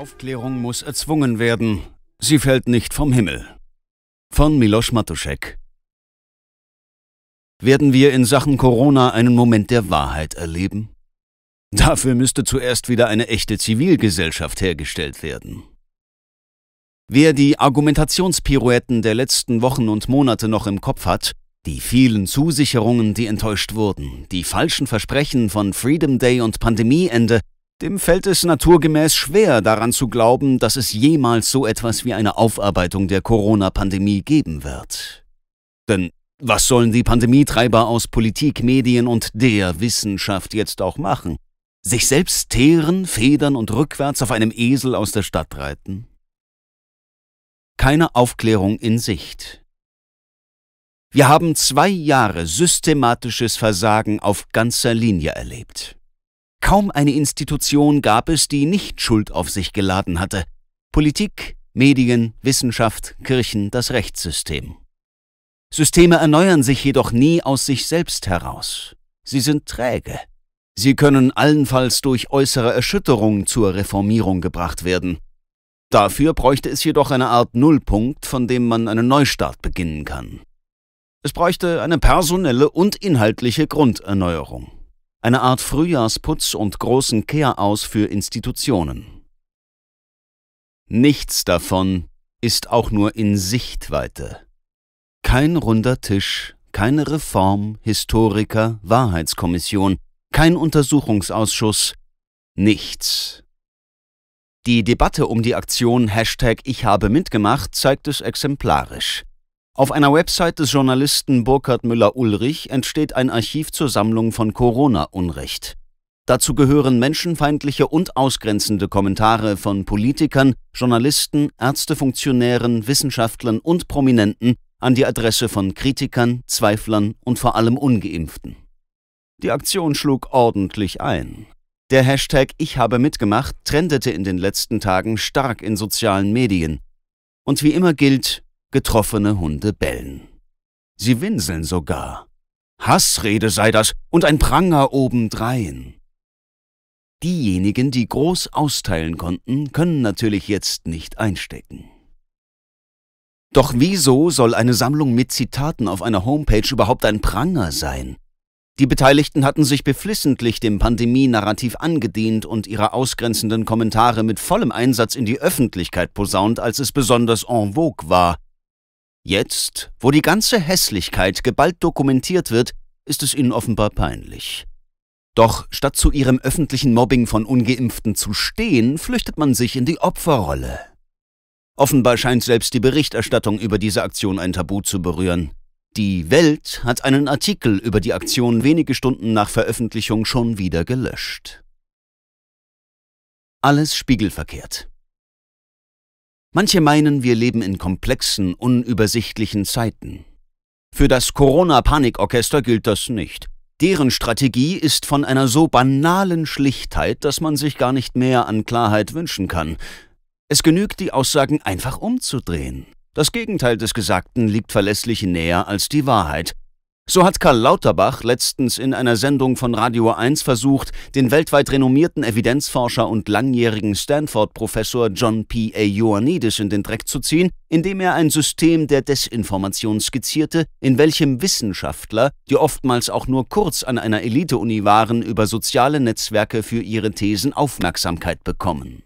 Aufklärung muss erzwungen werden. Sie fällt nicht vom Himmel. Von Miloš Matuszek. Werden wir in Sachen Corona einen Moment der Wahrheit erleben? Dafür müsste zuerst wieder eine echte Zivilgesellschaft hergestellt werden. Wer die Argumentationspirouetten der letzten Wochen und Monate noch im Kopf hat, die vielen Zusicherungen, die enttäuscht wurden, die falschen Versprechen von Freedom Day und Pandemieende, dem fällt es naturgemäß schwer daran zu glauben, dass es jemals so etwas wie eine Aufarbeitung der Corona-Pandemie geben wird. Denn was sollen die Pandemietreiber aus Politik, Medien und der Wissenschaft jetzt auch machen? Sich selbst teeren, federn und rückwärts auf einem Esel aus der Stadt reiten? Keine Aufklärung in Sicht. Wir haben zwei Jahre systematisches Versagen auf ganzer Linie erlebt. Kaum eine Institution gab es, die nicht Schuld auf sich geladen hatte. Politik, Medien, Wissenschaft, Kirchen, das Rechtssystem. Systeme erneuern sich jedoch nie aus sich selbst heraus. Sie sind träge. Sie können allenfalls durch äußere Erschütterung zur Reformierung gebracht werden. Dafür bräuchte es jedoch eine Art Nullpunkt, von dem man einen Neustart beginnen kann. Es bräuchte eine personelle und inhaltliche Grunderneuerung eine Art Frühjahrsputz und großen Kehraus für Institutionen. Nichts davon ist auch nur in Sichtweite. Kein runder Tisch, keine Reform, Historiker, Wahrheitskommission, kein Untersuchungsausschuss, nichts. Die Debatte um die Aktion Hashtag Ich habe mitgemacht zeigt es exemplarisch. Auf einer Website des Journalisten Burkhard Müller-Ulrich entsteht ein Archiv zur Sammlung von Corona-Unrecht. Dazu gehören menschenfeindliche und ausgrenzende Kommentare von Politikern, Journalisten, Ärztefunktionären, Wissenschaftlern und Prominenten an die Adresse von Kritikern, Zweiflern und vor allem ungeimpften. Die Aktion schlug ordentlich ein. Der Hashtag Ich habe mitgemacht trendete in den letzten Tagen stark in sozialen Medien. Und wie immer gilt, Getroffene Hunde bellen. Sie winseln sogar. Hassrede sei das und ein Pranger obendrein. Diejenigen, die groß austeilen konnten, können natürlich jetzt nicht einstecken. Doch wieso soll eine Sammlung mit Zitaten auf einer Homepage überhaupt ein Pranger sein? Die Beteiligten hatten sich beflissentlich dem Pandemie-Narrativ angedient und ihre ausgrenzenden Kommentare mit vollem Einsatz in die Öffentlichkeit posaunt, als es besonders en vogue war, Jetzt, wo die ganze Hässlichkeit geballt dokumentiert wird, ist es ihnen offenbar peinlich. Doch statt zu ihrem öffentlichen Mobbing von ungeimpften zu stehen, flüchtet man sich in die Opferrolle. Offenbar scheint selbst die Berichterstattung über diese Aktion ein Tabu zu berühren. Die Welt hat einen Artikel über die Aktion wenige Stunden nach Veröffentlichung schon wieder gelöscht. Alles spiegelverkehrt. Manche meinen, wir leben in komplexen, unübersichtlichen Zeiten. Für das Corona-Panikorchester gilt das nicht. Deren Strategie ist von einer so banalen Schlichtheit, dass man sich gar nicht mehr an Klarheit wünschen kann. Es genügt, die Aussagen einfach umzudrehen. Das Gegenteil des Gesagten liegt verlässlich näher als die Wahrheit, so hat Karl Lauterbach letztens in einer Sendung von Radio 1 versucht, den weltweit renommierten Evidenzforscher und langjährigen Stanford-Professor John P. A. Ioannidis in den Dreck zu ziehen, indem er ein System der Desinformation skizzierte, in welchem Wissenschaftler, die oftmals auch nur kurz an einer Elite-Uni waren, über soziale Netzwerke für ihre Thesen Aufmerksamkeit bekommen.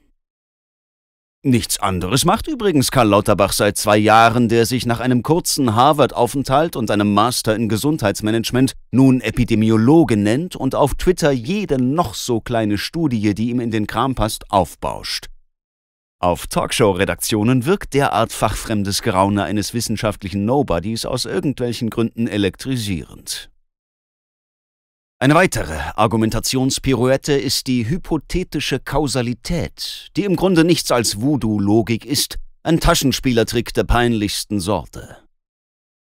Nichts anderes macht übrigens Karl Lauterbach seit zwei Jahren, der sich nach einem kurzen Harvard-Aufenthalt und einem Master in Gesundheitsmanagement nun Epidemiologe nennt und auf Twitter jede noch so kleine Studie, die ihm in den Kram passt, aufbauscht. Auf Talkshow-Redaktionen wirkt derart fachfremdes Geraune eines wissenschaftlichen Nobodies aus irgendwelchen Gründen elektrisierend. Eine weitere Argumentationspirouette ist die hypothetische Kausalität, die im Grunde nichts als Voodoo-Logik ist, ein Taschenspielertrick der peinlichsten Sorte.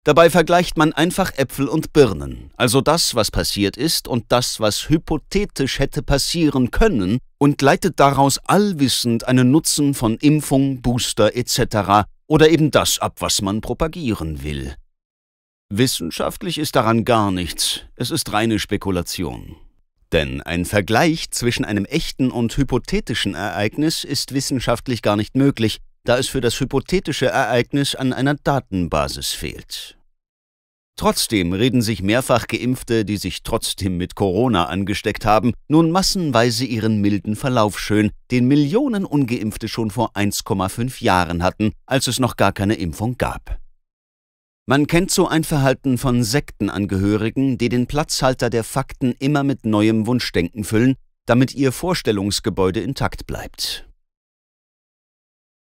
Dabei vergleicht man einfach Äpfel und Birnen, also das, was passiert ist, und das, was hypothetisch hätte passieren können, und leitet daraus allwissend einen Nutzen von Impfung, Booster etc. oder eben das ab, was man propagieren will. Wissenschaftlich ist daran gar nichts, es ist reine Spekulation. Denn ein Vergleich zwischen einem echten und hypothetischen Ereignis ist wissenschaftlich gar nicht möglich, da es für das hypothetische Ereignis an einer Datenbasis fehlt. Trotzdem reden sich mehrfach Geimpfte, die sich trotzdem mit Corona angesteckt haben, nun massenweise ihren milden Verlauf schön, den Millionen Ungeimpfte schon vor 1,5 Jahren hatten, als es noch gar keine Impfung gab. Man kennt so ein Verhalten von Sektenangehörigen, die den Platzhalter der Fakten immer mit neuem Wunschdenken füllen, damit ihr Vorstellungsgebäude intakt bleibt.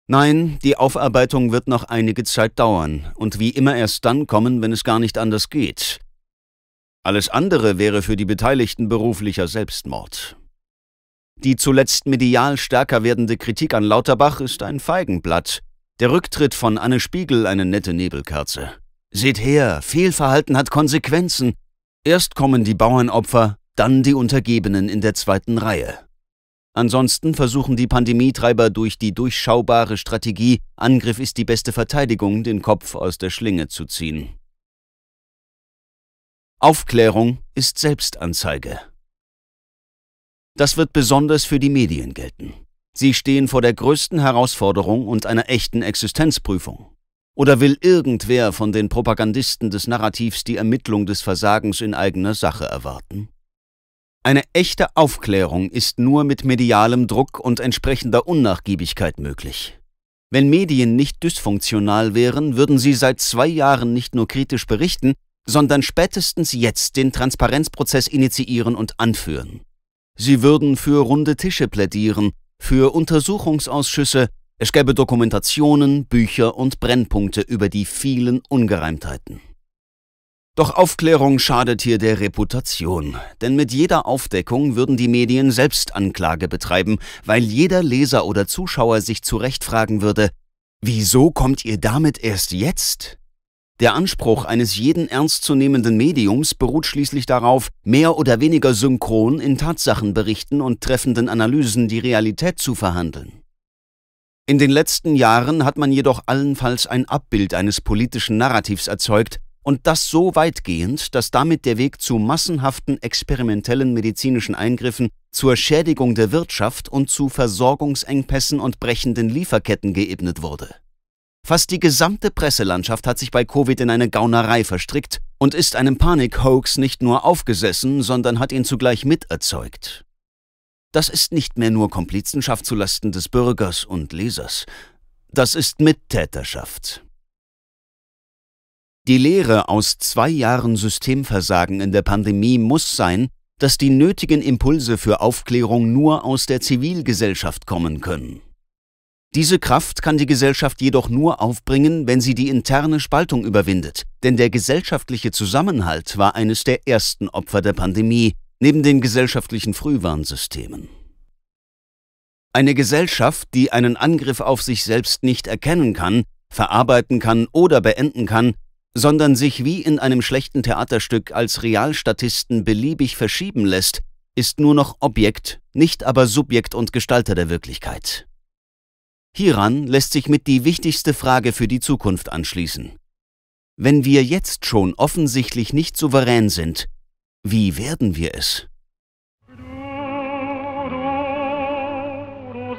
Nein, die Aufarbeitung wird noch einige Zeit dauern und wie immer erst dann kommen, wenn es gar nicht anders geht. Alles andere wäre für die Beteiligten beruflicher Selbstmord. Die zuletzt medial stärker werdende Kritik an Lauterbach ist ein Feigenblatt, der Rücktritt von Anne Spiegel eine nette Nebelkerze. Seht her, Fehlverhalten hat Konsequenzen. Erst kommen die Bauernopfer, dann die Untergebenen in der zweiten Reihe. Ansonsten versuchen die Pandemietreiber durch die durchschaubare Strategie Angriff ist die beste Verteidigung, den Kopf aus der Schlinge zu ziehen. Aufklärung ist Selbstanzeige. Das wird besonders für die Medien gelten. Sie stehen vor der größten Herausforderung und einer echten Existenzprüfung. Oder will irgendwer von den Propagandisten des Narrativs die Ermittlung des Versagens in eigener Sache erwarten? Eine echte Aufklärung ist nur mit medialem Druck und entsprechender Unnachgiebigkeit möglich. Wenn Medien nicht dysfunktional wären, würden sie seit zwei Jahren nicht nur kritisch berichten, sondern spätestens jetzt den Transparenzprozess initiieren und anführen. Sie würden für runde Tische plädieren, für Untersuchungsausschüsse, es gäbe Dokumentationen, Bücher und Brennpunkte über die vielen Ungereimtheiten. Doch Aufklärung schadet hier der Reputation, denn mit jeder Aufdeckung würden die Medien selbst Anklage betreiben, weil jeder Leser oder Zuschauer sich zu Recht fragen würde, wieso kommt ihr damit erst jetzt? Der Anspruch eines jeden ernstzunehmenden Mediums beruht schließlich darauf, mehr oder weniger synchron in Tatsachenberichten und treffenden Analysen die Realität zu verhandeln. In den letzten Jahren hat man jedoch allenfalls ein Abbild eines politischen Narrativs erzeugt, und das so weitgehend, dass damit der Weg zu massenhaften experimentellen medizinischen Eingriffen, zur Schädigung der Wirtschaft und zu Versorgungsengpässen und brechenden Lieferketten geebnet wurde. Fast die gesamte Presselandschaft hat sich bei Covid in eine Gaunerei verstrickt und ist einem Panik-Hoax nicht nur aufgesessen, sondern hat ihn zugleich miterzeugt. Das ist nicht mehr nur Komplizenschaft zulasten des Bürgers und Lesers. Das ist Mittäterschaft. Die Lehre aus zwei Jahren Systemversagen in der Pandemie muss sein, dass die nötigen Impulse für Aufklärung nur aus der Zivilgesellschaft kommen können. Diese Kraft kann die Gesellschaft jedoch nur aufbringen, wenn sie die interne Spaltung überwindet, denn der gesellschaftliche Zusammenhalt war eines der ersten Opfer der Pandemie, neben den gesellschaftlichen Frühwarnsystemen. Eine Gesellschaft, die einen Angriff auf sich selbst nicht erkennen kann, verarbeiten kann oder beenden kann, sondern sich wie in einem schlechten Theaterstück als Realstatisten beliebig verschieben lässt, ist nur noch Objekt, nicht aber Subjekt und Gestalter der Wirklichkeit. Hieran lässt sich mit die wichtigste Frage für die Zukunft anschließen. Wenn wir jetzt schon offensichtlich nicht souverän sind, wie werden wir es? Du, du, du